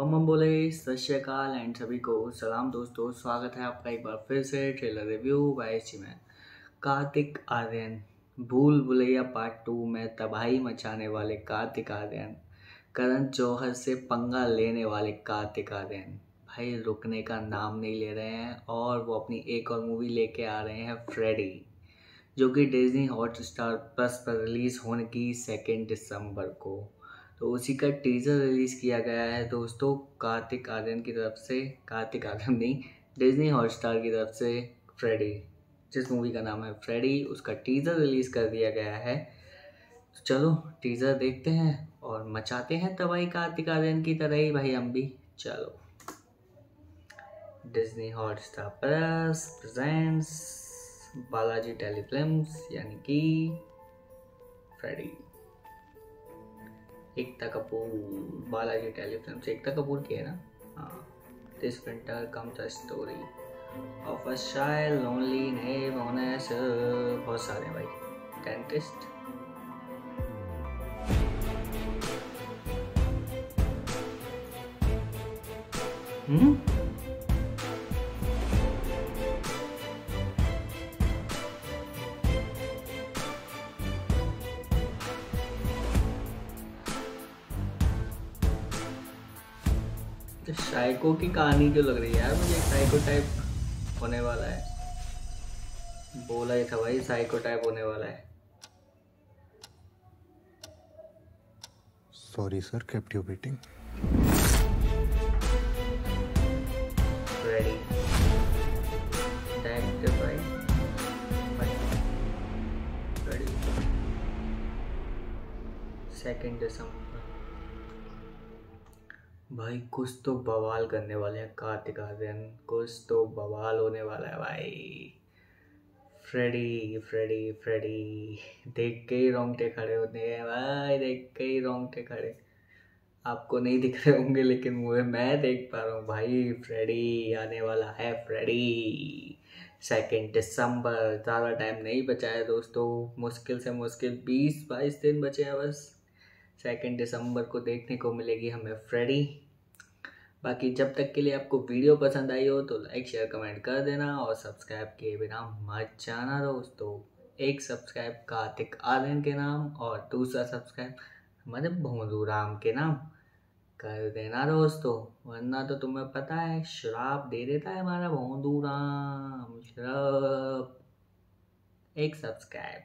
बम बम बोले, सत श्रीकाल एंड सभी को सलाम दोस्तों, स्वागत है आपका एक बार फिर से ट्रेलर रिव्यू बाय में। कार्तिक आर्यन, भूल भुलैया पार्ट टू में तबाही मचाने वाले कार्तिक आर्यन, करण जौहर से पंगा लेने वाले कार्तिक आर्यन। भाई, रुकने का नाम नहीं ले रहे हैं और वो अपनी एक और मूवी लेके आ रहे हैं फ्रेडी जो कि डिज्नी हॉट स्टार प्लस पर रिलीज़ होने की सेकेंड दिसंबर को। तो उसी का टीज़र रिलीज़ किया गया है दोस्तों, कार्तिक आर्यन की तरफ़ से। कार्तिक आर्यन नहीं डिज्नी हॉटस्टार की तरफ़ से फ्रेडी जिस मूवी का नाम है फ्रेडी उसका टीज़र रिलीज़ कर दिया गया है। तो चलो टीज़र देखते हैं और मचाते हैं तबाही कार्तिक आर्यन की तरह ही भाई हम भी। चलो। Disney Hotstar plus presents Balaji telefilms यानी कि फ्रेडी एकता कपूर, बालाजी टेलीफिल्म से एकता कपूर की है ना? हाँ। This winter comes a story of a shy lonely ones बहुत सारे भाई। डेंटिस्ट हम्म? तो साइको की कहानी जो लग रही है यार मुझे साइको टाइप होने वाला है। बोला ही था भाई साइको टाइप होने वाला है। Sorry sir kept you waiting ready second दिसंबर भाई, कुछ तो बवाल करने वाले हैं, कार्तिक आर्यन। कुछ तो बवाल होने वाला है भाई। Freddy Freddy Freddy. देख के ही रोंगटे खड़े होते हैं भाई, देख के ही रोंगटे खड़े। आपको नहीं दिख रहे होंगे, लेकिन मुझे मैं देख पा रहा हूँ भाई, फ्रेडी आने वाला है, फ्रेडी। सेकेंड दिसंबर ज़्यादा टाइम नहीं बचा है दोस्तों। मुश्किल से मुश्किल, बीस बाईस दिन बचे हैं बस। सेकेंड दिसंबर को देखने को मिलेगी हमें, फ्रेडी। बाकी जब तक के लिए आपको वीडियो पसंद आई हो तो लाइक, शेयर, कमेंट कर देना और सब्सक्राइब किए बिना मत जाना दोस्तों। एक सब्सक्राइब कार्तिक आर्यन के नाम और दूसरा सब्सक्राइब हमारे भोंदू राम के नाम कर देना दोस्तों, वरना तो तुम्हें पता है श्राप दे देता है हमारा भोंदू राम शराब। एक सब्सक्राइब।